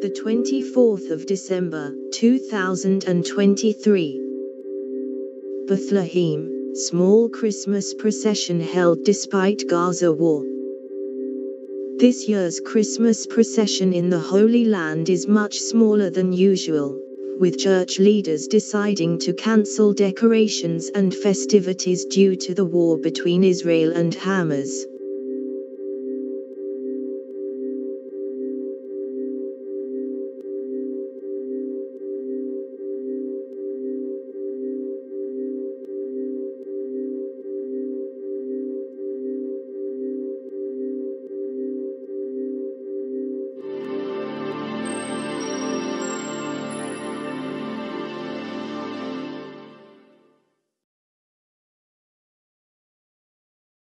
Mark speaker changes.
Speaker 1: the 24th of December, 2023. Bethlehem, small Christmas procession held despite Gaza war. This year's Christmas procession in the Holy Land is much smaller than usual, with church leaders deciding to cancel decorations and festivities due to the war between Israel and Hamas.